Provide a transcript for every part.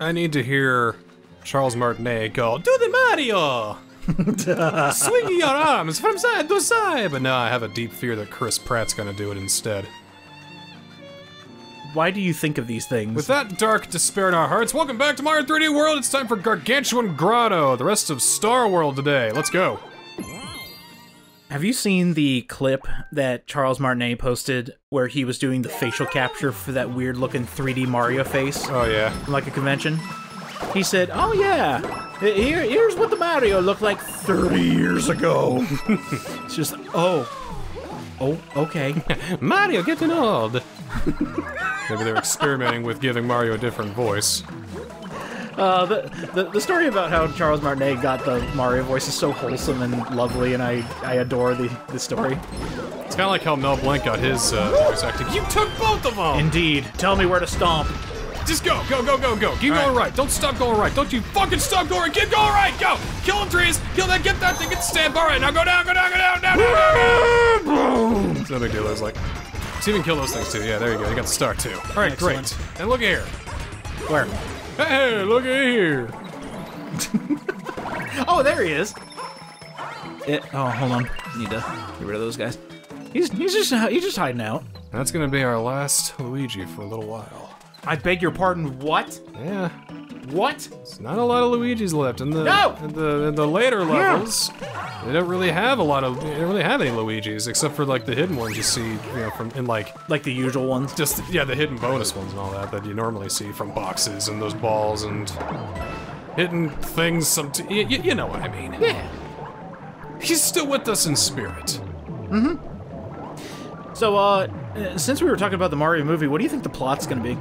I need to hear Charles Martinet go, Do the Mario! Swing your arms from side to side! But now I have a deep fear that Chris Pratt's gonna do it instead. Why do you think of these things? With that dark despair in our hearts, welcome back to Mario 3D World. It's time for Gargantuan Grotto, the rest of Star World today. Let's go. Have you seen the clip that Charles Martinet posted where he was doing the facial capture for that weird looking 3D Mario face? Oh, yeah. from, like a convention. He said, "Oh yeah, here, here's what the Mario looked like 30 years ago." it's just, oh, oh, okay. Mario getting old. Maybe they're experimenting with giving Mario a different voice. Uh, the, the the story about how Charles Martinet got the Mario voice is so wholesome and lovely, and I I adore the the story. It's kind of like how Mel Blanc got his uh, voice acting. You took both of them! Indeed. Tell me where to stomp. Just go, go, go, go, go. Keep All going right. right. Don't stop going right. Don't you fucking stop going. Keep going right. Go. Kill them trees. Kill that. Get that thing. Get the stamp. All right. Now go down. Go down. Go down. Down. down, down, down. It's no big deal. It's like, let's even kill those things too. Yeah, there you go. You got the star too. All right, Excellent. great. And look here. Where? Hey, look at here. Oh, there he is. It, oh, hold on. Need to get rid of those guys. He's he's just he's just hiding out. That's gonna be our last Luigi for a little while. I beg your pardon. What? Yeah, What? there's not a lot of Luigi's left in the No! in the in the later levels. They don't really have a lot of. They don't really have any Luigi's except for like the hidden ones you see, you know, from in like Like the usual ones. just yeah the hidden bonus ones and all that that you normally see from boxes and those balls and hidden things. Some t- y- y- you know what I mean. Yeah. He's still with us in spirit. Mm-hmm. So, uh, uh, since we were talking about the Mario movie, what do you think the plot's gonna be?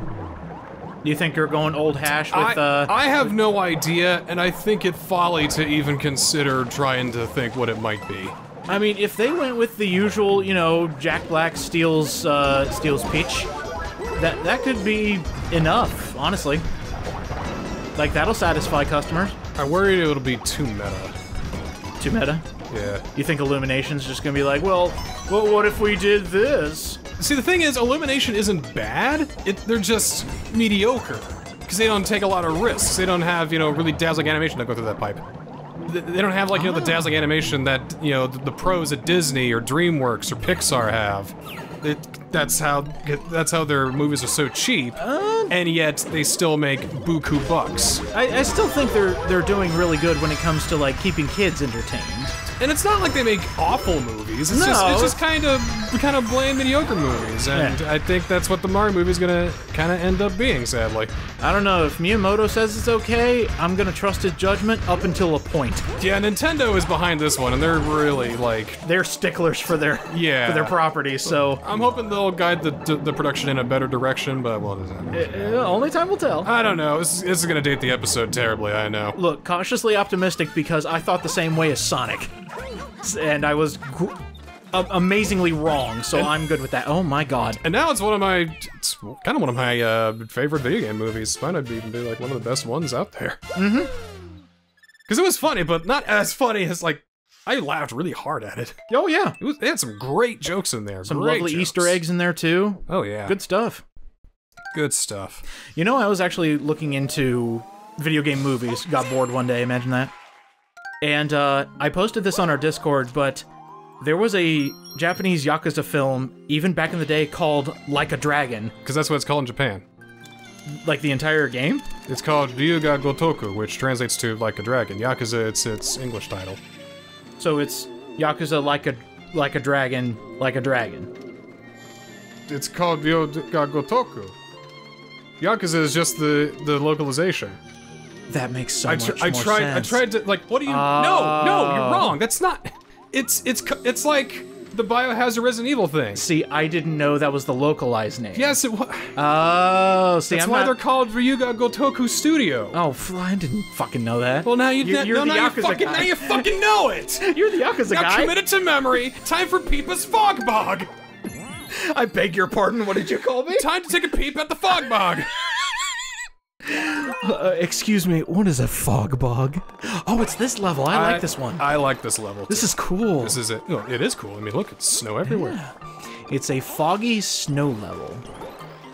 Do you think you're going old hash with, I, uh... I have no idea, and I think it folly to even consider trying to think what it might be. I mean, if they went with the usual, you know, Jack Black steals, uh, steals Peach, that, that could be enough, honestly. Like, that'll satisfy customers. I worry it'll be too meta. Too meta. Yeah. You think Illumination's just gonna be like, well, well, what if we did this? See, the thing is, Illumination isn't bad. It, they're just mediocre. Because they don't take a lot of risks. They don't have, you know, really dazzling animation to go through that pipe. They, they don't have, like, you know, the dazzling animation that, you know, the, the pros at Disney or DreamWorks or Pixar have. It, that's how that's how their movies are so cheap, um. and yet they still make buku bucks. I, I still think they're they're doing really good when it comes to like keeping kids entertained. And it's not like they make awful movies. It's just No. it's just kind of kind of bland mediocre movies, and Yeah. I think that's what the Mario movie is gonna kind of end up being. Sadly, I don't know if Miyamoto says it's okay. I'm gonna trust his judgment up until a point. yeah, Nintendo is behind this one, and they're really like. They're sticklers for their Yeah. for their property, so I'm hoping they'll guide the, the, the production in a better direction, but well, uh, only time will tell. I don't know. This, this is gonna date the episode terribly. I know. Look, cautiously optimistic because I thought the same way as Sonic, and I was gr- amazingly wrong. So I'm good with that. Oh my god. And now it's one of my, it's kind of one of my uh, favorite video game movies. Might not even be like one of the best ones out there. Mm-hmm. Because it was funny, but not as funny as like I laughed really hard at it. Oh yeah, It was they had some great jokes in there. some great lovely jokes. Easter eggs in there too. Oh yeah, Good stuff. good stuff. You know, I was actually looking into video game movies. Got bored one day. Imagine that. And uh, I posted this on our Discord, but there was a Japanese Yakuza film, even back in the day, called Like a Dragon. Because that's what it's called in Japan. Like the entire game. It's called Ryuga Gotoku, which translates to like a dragon. Yakuza, it's its English title. So it's Yakuza like a like a dragon, like a dragon. It's called Ryuga Gotoku. Yakuza is just the the localization. That makes so I, much I more tried. sense. I tried to like. What do you? no, no, you're Oh. wrong. That's not. It's it's it's like the Biohazard Resident Evil thing. See, I didn't know that was the localized name. Yes, it was. Oh, see, That's I'm why not. they're called Ryuga Gotoku Studio. Oh, I didn't fucking know that. Well, now you You're- you're no, now you fucking guy. now you fucking know it. You're the Yakuza now guy. commit it to memory. Time for Peepa's Fog Bog. I beg your pardon. What did you call me? Time to take a peep at the Fog Bog. Uh, excuse me. What is a fog bog? Oh, it's this level. I, like this one. I like this level. this too. is cool. This is it. No, it is cool. I mean, look, it's snow everywhere. It's a foggy snow level.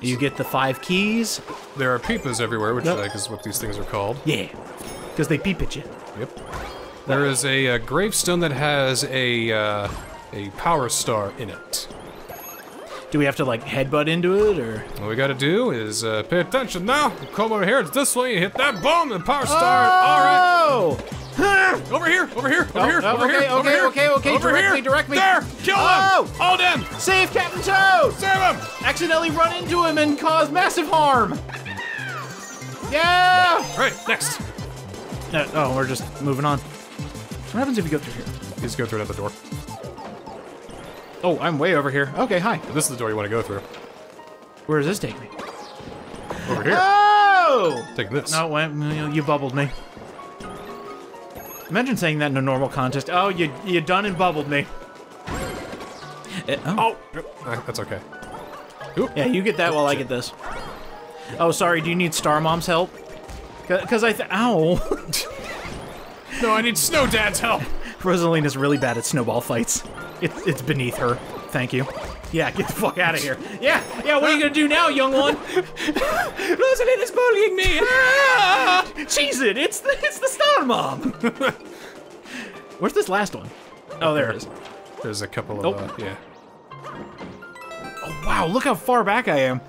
You get the five keys. There are peepas everywhere, which Yep. I think is what these things are called. Yeah, because they peep at you. Yep. There is a, uh gravestone that has a uh, a power star in it. Do we have to like headbutt into it or? What we gotta do is uh, pay attention now. You come over here. It's this way. You hit that bomb. The power star. All right. Oh! Over here. Over here. Over Oh, here. oh, over okay, here. over okay, here. okay, okay, Over direct here. me, direct me. There. Kill Oh! them. All them. Save Captain Toad! Save them. Accidentally run into him and cause massive harm. Yeah! All right. Next. No, oh, we're just moving on. What happens if you go through here? Please go through another door. Oh, I'm way over here. Okay, hi. This is the door you want to go through. Where does this take me? Over here. Oh! Taking this. No, wait, you, you bubbled me. Imagine saying that in a normal contest. Oh, you you done and bubbled me. Eh, oh. Oh, uh, that's okay. Yeah, you get that while I get this. Oh, sorry. Do you need Star Mom's help? Because I th- ow. No, I need Snow Dad's help. Rosalina's really bad at snowball fights. It's it's beneath her. Thank you. Yeah, get the fuck out of here. Yeah, yeah. What are you gonna do now, young one? Rosalina is bullying me. Ah! Cheese it. It's the it's the Star Mom. Where's this last one? Oh, there it is. There's a couple of, Oh. uh, yeah. Oh, wow, look how far back I am.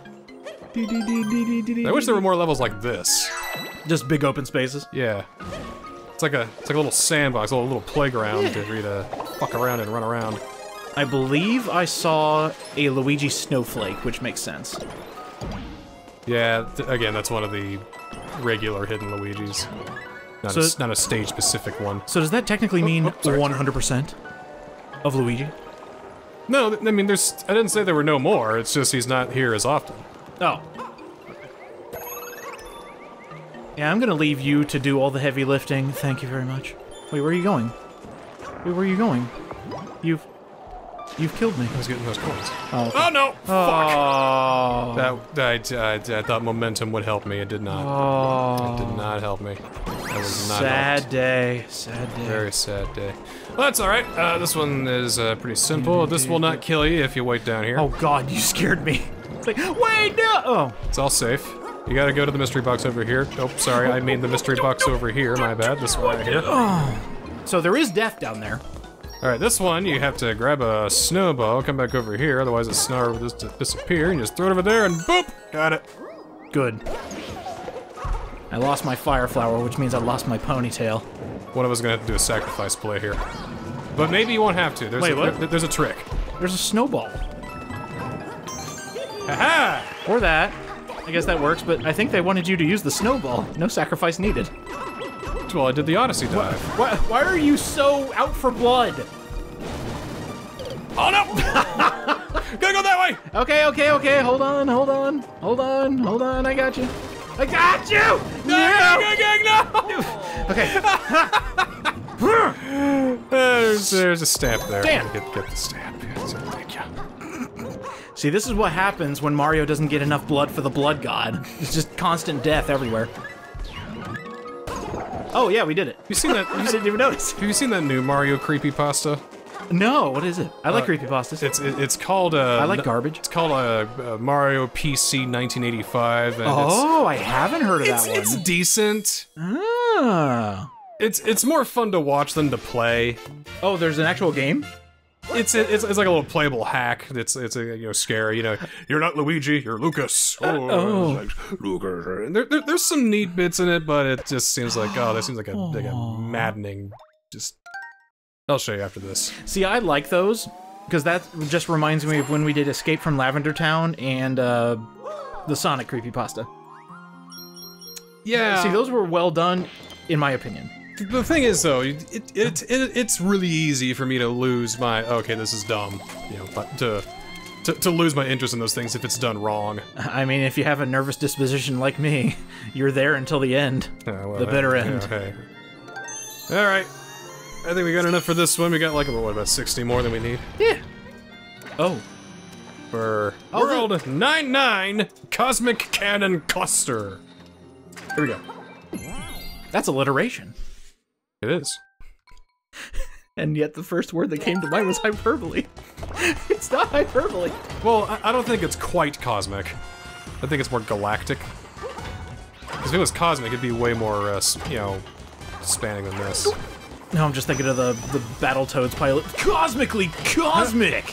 I wish there were more levels like this. Just big open spaces. Yeah. It's like a it's like a little sandbox, a little, little playground to, for you to fuck around and run around. I believe I saw a Luigi snowflake, which makes sense. Yeah, th- again, that's one of the regular hidden Luigis. Not, So- a, s- not a stage-specific one. So does that technically oh, mean oh, sorry, sorry. 100% of Luigi? No, I mean, there's. I didn't say there were no more. It's just he's not here as often. Oh. Yeah, I'm gonna leave you to do all the heavy lifting. Thank you very much. Wait, where are you going? Wait, where are you going? You've... You've killed me. I was getting those coins. Oh, okay. Oh no! Oh. That I, I, I thought momentum would help me. It did not. Oh. It did not help me. That was not Sad helped. day. Sad day. Very sad day. Well, that's all right. Uh, this one is uh, pretty simple. This will not kill you if you wait down here. Oh god, you scared me. It's like, wait, no! Oh. It's all safe. You gotta go to the mystery box over here. Oh, sorry, I mean the mystery box over here. My bad. This one right here. All So there is death down there. Alright, this one you have to grab a snowball, come back over here. Otherwise, the snow will just disappear, and you just throw it over there, and boop, got it. Good. I lost my fire flower, which means I lost my ponytail. One of us is gonna have to do a sacrifice play here, but maybe you won't have to. There's Wait, a, what? there- there's a trick. There's a snowball. Ha Or that. I guess that works, but I think they wanted you to use the snowball. No sacrifice needed. Well, I did the Odyssey dive. Why, why are you so out for blood? Oh no! Gotta go that way. Okay, okay, okay. Hold on, hold on, hold on, hold on. I got you. I got you. No! no! Okay. There's, there's a stamp there. Damn. Get, get the stamp. Thank you. See, this is what happens when Mario doesn't get enough blood for the blood god. It's just constant death everywhere. Oh yeah, we did it. You seen that? you didn't even notice. Have you seen that new Mario creepy pasta? No, what is it? I like Uh, creepypastas. It's it's called uh, I like garbage. It's called uh, uh, Mario PC 1985, and Oh, I haven't heard of that it's one. it's decent. Ah. It's it's more fun to watch than to play. Oh, there's an actual game? It's it's, it's like a little playable hack. It's it's a, you know scary. You know, you're not Luigi, you're Lucas. Oh, oh. it's like, Lucas. There, there, there's some neat bits in it, but it just seems like oh, that seems like a like a maddening. Just I'll show you after this. See, I like those because that just reminds me of when we did Escape from Lavender Town and uh, the Sonic creepypasta. Yeah. See, those were well done, in my opinion. The thing is, though, it, it, it, it it's really easy for me to lose my okay, this is dumb, you know, but to, to to lose my interest in those things if it's done wrong. I mean, if you have a nervous disposition like me, you're there until the end. Yeah, well, The bitter yeah, end. Okay. All right. I think we got enough for this one. We got like what about sixty more than we need Yeah. Oh. for Oh, World Nine Nine Cosmic Cannon Cluster. Here we go. That's alliteration. It is. And yet the first word that came to mind was hyperbole. it's not hyperbole. Well, I, I don't think it's quite cosmic. I think it's more galactic. Because if it was cosmic, it'd be way more, uh, you know, spanning than this. No, I'm just thinking of the the Battletoads pilot. Cosmically cosmic.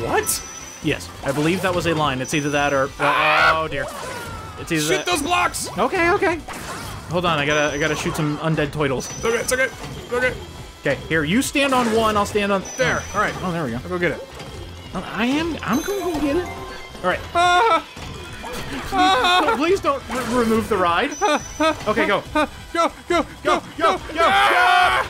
What? Yes, I believe that was a line. It's either that or oh, oh dear. It's either Shoot that. those blocks! Okay, okay. Hold on, I gotta I gotta shoot some undead toidles. It's okay, it's okay, it's okay. Okay, here you stand on one. I'll stand on There, alright. Oh, there we go. I'll go get it. I am. I'm gonna go get it. All right. Ah! Oh, please don't remove the ride. Okay, go. Go, go, go, go, go, go.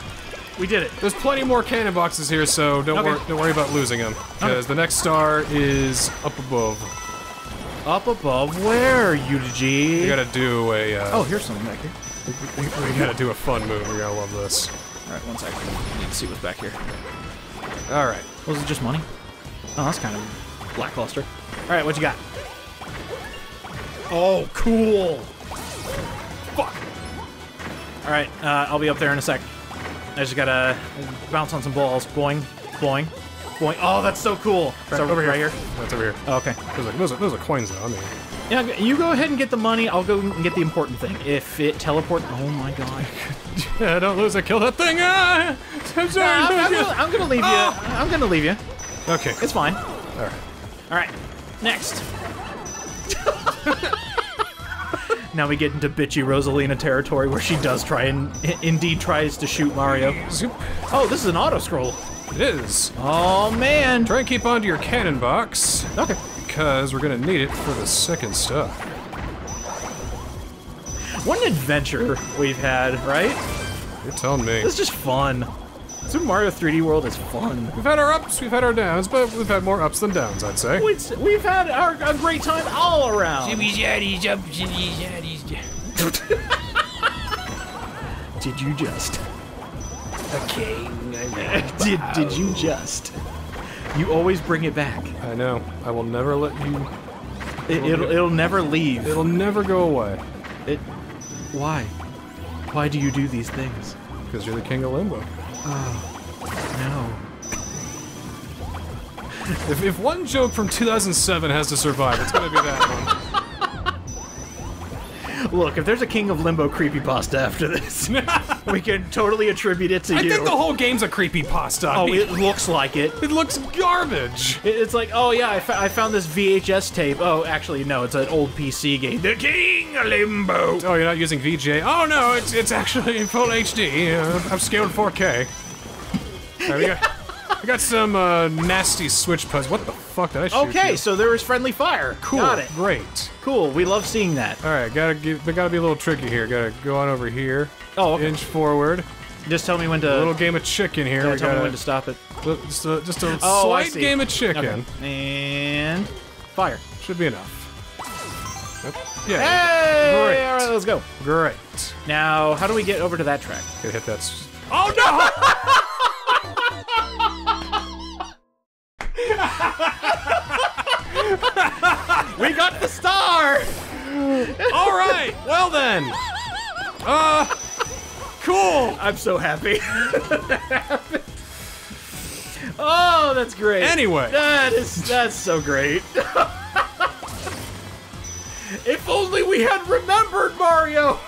We did it. There's plenty more cannon boxes here, so don't Okay. worry. Don't worry about losing them, because the next star is up above. Up above where, Yuji? We gotta do a. Uh, Oh, here's something back here. we gotta do a fun move. We gotta love this. All right, one second. I need to see what's back here. All right. Was it just money? Oh, that's kind of lackluster. All right, what you got? Oh, cool. Fuck. All right, uh, I'll be up there in a sec. I just gotta bounce on some balls. Boing, boing, boing. Oh, that's so cool. so over here. right here. That's over here. Oh, okay. Those are, those are, those are coins, though. I mean, Yeah, you go ahead and get the money. I'll go and get the important thing. If it teleport, oh my god. yeah, don't lose it. Kill that thing. Ah! I'm sorry. I'm, I'm gonna, I'm gonna leave you. Oh! I'm gonna leave you. Okay. It's fine. All right. All right, next. now we get into bitchy Rosalina territory where she does try and indeed tries to shoot Mario. Zoop. Oh, this is an auto scroll. It is. Oh man. Try and keep onto your cannon box, Okay. because we're gonna need it for the second stuff. What an adventure we've had, right? You're telling me. This is just fun. Super Mario 3D World is fun. We've had our ups, we've had our downs, but we've had more ups than downs, I'd say. We've, we've had our, a great time all around. Did you just? Okay. did did you just? You always bring it back. I know. I will never let you. It, it'll it'll never leave. It'll never go away. It. Why? Why do you do these things? Because you're the king of limbo. Oh, no. If, if one joke from 2007 has to survive, it's gonna be that one. Look, if there's a King of Limbo creepypasta after this, we can totally attribute it to I you. I think the whole game's a creepy pasta. oh, it looks like it. it looks garbage. It's like, oh yeah, I, fo- I found this VHS tape. Oh, actually, no, it's an old PC game. The King of Limbo. Oh, you're not using VJ. Oh no, it's it's actually in full HD. Uh, I'm scaled 4K. There we got, we got some uh, nasty switch puzzles. What the fuck did I shoot? Okay, you? so there is friendly fire. cool. Got it. Great. Cool. We love seeing that. All right, gotta give, gotta be a little tricky here. Gotta go on over here. Oh, okay. Inch forward. Just tell me when to. A little game of chicken here. yeah, we tell me gotta, when to stop it. Just a, just a Oh, I slight game of chicken. Okay. And fire. Should be enough. Yep. Yeah. Hey! Great. All right, let's go. Great. Now, how do we get over to that track? Gotta hit that. Oh no! We got the star. All right. Well then. Uh. Cool. I'm so happy. oh, that's great. Anyway. that is that's so great. if only we had remembered Mario.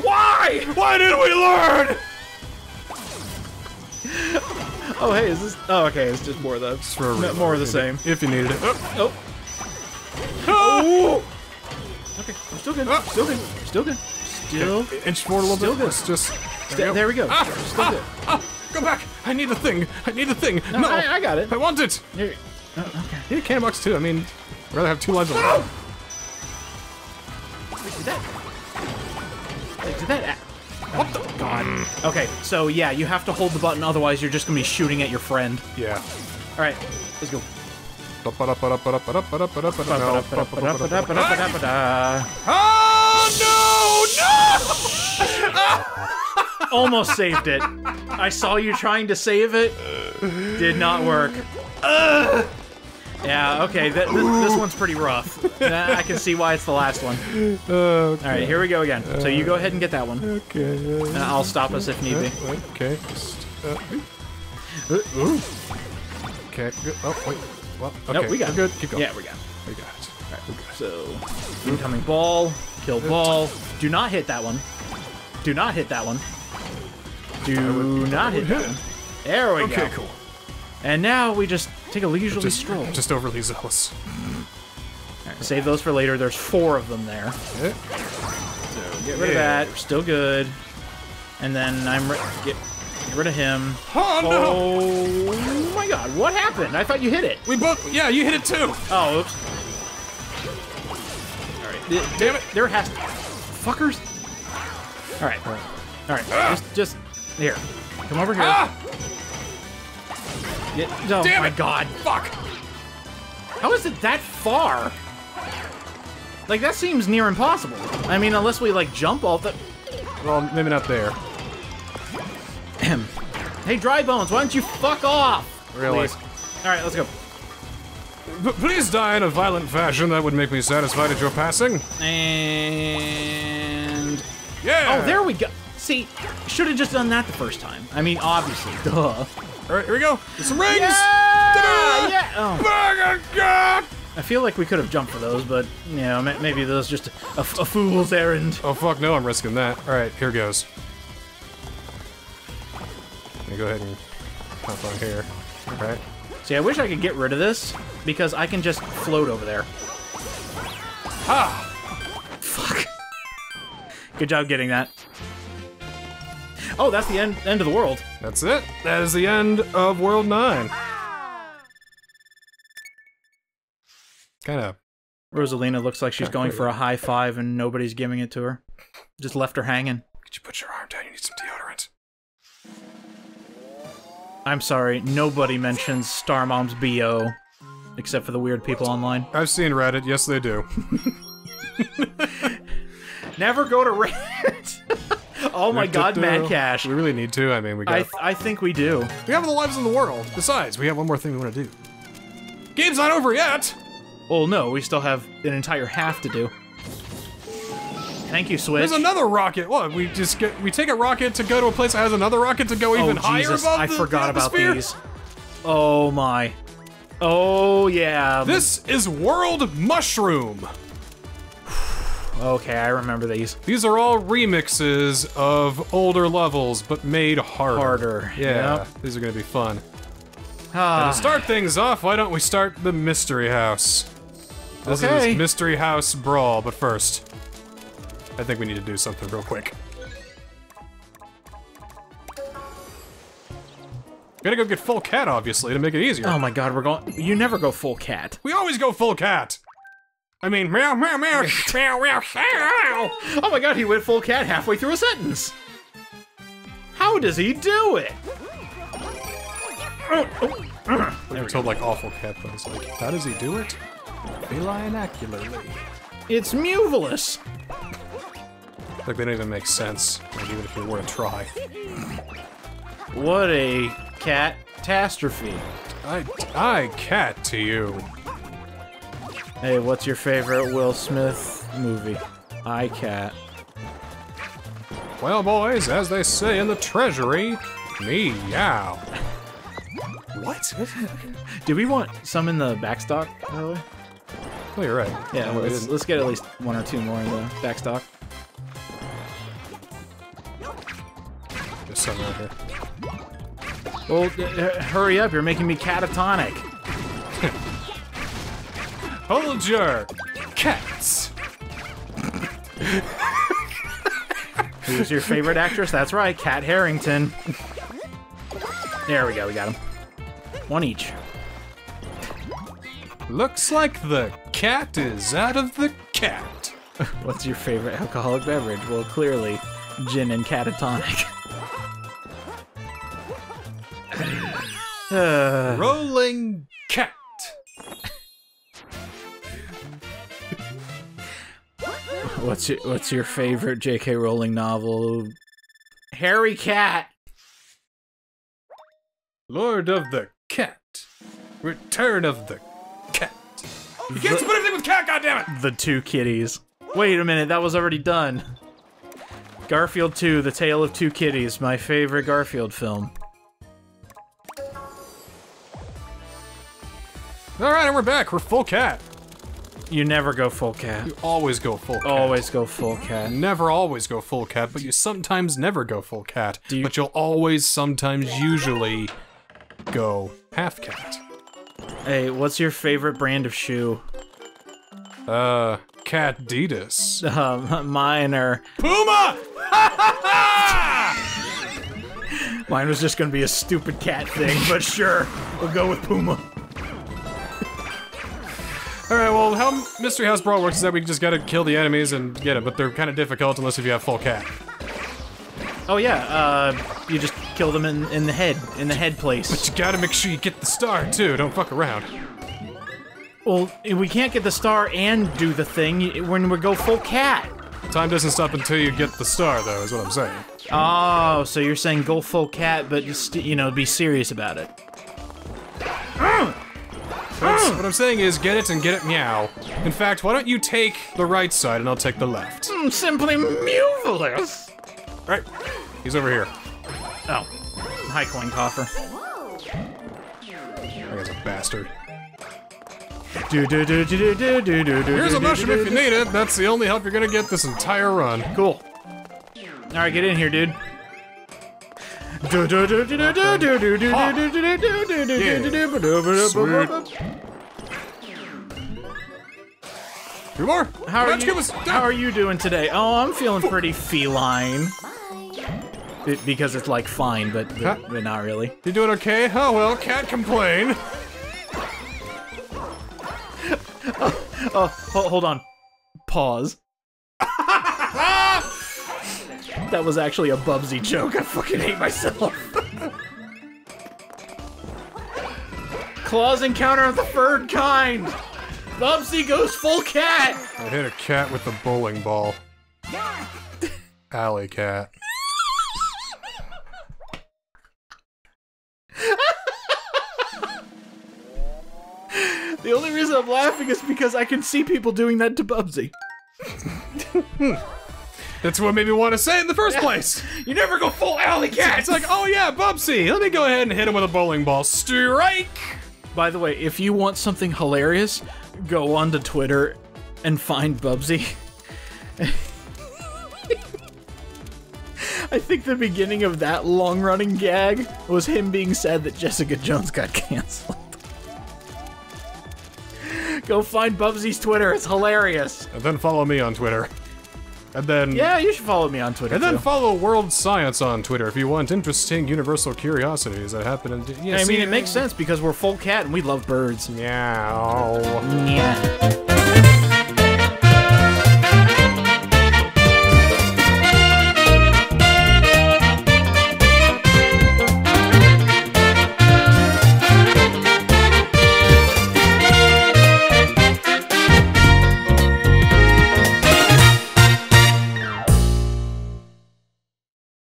Why? Why did we learn? Oh, hey, is this? Oh, okay, it's just more of the For a no, more of the same. If you needed it. Oh. Oh. Oh. Okay, I'm still good. Oh. Still good. Still good. Still. Inch forward a little Still bit. good. Just. St- there we go. Ah, Still good. ah, ah, go back. I need the thing. I need the thing. No, No, I, I got it. I want it. There- oh, okay. Need a cannon box too. I mean, I'd rather have two lives No! Wait, did that? Wait, did that? What the? God. Okay, so yeah, you have to hold the button, otherwise you're just gonna be shooting at your friend. Yeah. All right, let's go. Oh no! No! Almost saved it. I saw you trying to save it. Did not work. Ugh. Yeah, okay, th- th- this one's pretty rough. I can see why it's the last one. Okay. All right, here we go again. So you go ahead and get that one. Okay. And I'll stop us if need be. Okay. Uh, okay. Good. Oh wait. Well. Okay. Nope, we got We're good. Keep going. Yeah, we got. it. We got it. So, incoming ball, kill ball. Do not hit that one. Do not hit that one. Do not hit that one. There we go. Okay, cool. And now we just take a leisurely Just, stroll. just overly zealous. Save those for later. There's four of them there. Eh? Get rid of that. We're still good. And then I'm re- get, get rid of him. Oh no! Oh my god, what happened? I thought you hit it. We both. Yeah, you hit it too. Oh, oops. Alright. Damn it! There has To, fuckers. Alright. Alright. Just just here. Come over here. Ah! Get, oh Damn my it. god. Fuck! How is it that far? Like that seems near impossible. I mean, unless we like jump off the Well, maybe not there. Hey, Dry Bones, why don't you fuck off? Really? Alright, let's go. Please die in a violent fashion. That would make me satisfied at your passing. And Yeah. Oh, there we go. See, should have just done that the first time. I mean, obviously, duh. All right, here we go. Get some rings. Yeah! Yeah! Oh, God! I feel like we could have jumped for those, but you know, maybe those just a, a fool's errand. Oh fuck no, I'm risking that. All right, here goes. Let me go ahead and hop on here. All right. See, I wish I could get rid of this because I can just float over there. Ah! Fuck. Good job getting that. Oh, that's the end end of the world. That's it. That is the end of World 9. Kind of. Rosalina looks like she's going for a high five and nobody's giving it to her. Just left her hanging. Could you put your arm down? You need some deodorant. I'm sorry, nobody mentions Star Mom's BO. Except for the weird people online. I've seen Reddit. Yes, they do. Never go to Reddit! oh my god, Mad Cash. We really need to. I mean, we got. I, th I think we do. we have all the lives in the world. Besides, we have one more thing we want to do. Game's not over yet. Well, no, we still have an entire half to do. Thank you, Switch. There's another rocket. What? We just get we take a rocket to go to a place that has another rocket to go oh, even oh, higher Jesus, above I the, forgot about these. Oh my. Oh yeah. This is World Mushroom. Okay, I remember these. These are all remixes of older levels, but made harder. Harder, Yeah, yep. these are gonna be fun. Ah, To start things off, why don't we start the Mystery House? This Okay. is Mystery House Brawl, but first, I think we need to do something real quick. Gotta go get full cat, obviously, to make it easier. oh my god, we're going. You never go full cat. We always go full cat. I mean, meow, meow, meow, meow, meow, meow. Oh my god, he went full cat halfway through a sentence. How does he do it? Oh, oh, uh-huh. We're told like awful cat puns. Like, how does he do it? Felinacularly. It's Muvulus. Like they don't even make sense. Like even if you were to try. What a catastrophe. I, I cat to you. Hey, what's your favorite Will Smith movie? I Cat. Well, boys, as they say in the treasury, meow. What? Do we want some in the backstock, by the way? Oh, you're right. Yeah, No, let's, let's get at least one or two more in the backstock. There's some right here. Well, hurry up, you're making me catatonic. Hold your cats. Who's your favorite actress? That's right, Kat Harrington. There we go, we got him. One each. Looks like the cat is out of the cat. What's your favorite alcoholic beverage? Well, clearly, gin and catatonic. Uh, Rolling cat. What's your What's your favorite J.K. Rowling novel? Harry Cat. Lord of the cat. Return of the cat. You can't put everything with cat, goddammit! The Two Kitties. Wait a minute, that was already done. Garfield 2, The Tale of Two Kitties, my favorite Garfield film. Alright, and we're back. We're full cat. You never go full cat. You always go full cat. Always go full cat. Never always go full cat, but you sometimes never go full cat. Do you- But you'll always, sometimes, usually go half cat. Hey, what's your favorite brand of shoe? Uh, Cat Ditas. Um, mine are. Puma! Mine was just gonna be a stupid cat thing, but sure, we'll go with Puma. Alright, well, how Mystery House Brawl works is that we just gotta kill the enemies and get it, but they're kind of difficult unless if you have full cat. Oh yeah, uh, you just kill them in, in the head, in the head place. But you gotta make sure you get the star, too. Don't fuck around. Well, we can't get the star and do the thing when we go full cat. Time doesn't stop until you get the star, though, is what I'm saying. Oh, so you're saying go full cat, but just, you know, be serious about it. What I'm, mm. what I'm saying is, get it and get it meow. In fact, why don't you take the right side and I'll take the left? I'm simply marvelous. Right. He's over here. Oh, hi, coin coffer. That guy's a bastard. Here's a mushroom if you need it. That's the only help you're gonna get this entire run. Cool. All right, get in here, dude. Two more. How are you? How are you doing today? Oh, I'm feeling pretty feline. Be- Because it's like fine, but, Huh? but but not really. You doing okay? Oh well, can't complain. Oh, ho- hold on. Pause. That was actually a Bubsy joke. I fucking hate myself. Claws encounter of the third kind. Bubsy goes full cat. I hit a cat with a bowling ball. Alley cat. The only reason I'm laughing is because I can see people doing that to Bubsy. That's what made me want to say in the first place. You never go full alley cat. It's like, oh yeah, Bubsy. Let me go ahead and hit him with a bowling ball. Strike. By the way, if you want something hilarious, go onto Twitter and find Bubsy. I think the beginning of that long running gag was him being sad that Jessica Jones got canceled. go find Bubsy's Twitter, it's hilarious. And then follow me on Twitter. And then Yeah, you should follow me on Twitter. And then too. follow World Science on Twitter if you want interesting universal curiosities that happen in. Yeah, I see, mean, it makes sense because we're full cat and we love birds. Meow. Yeah.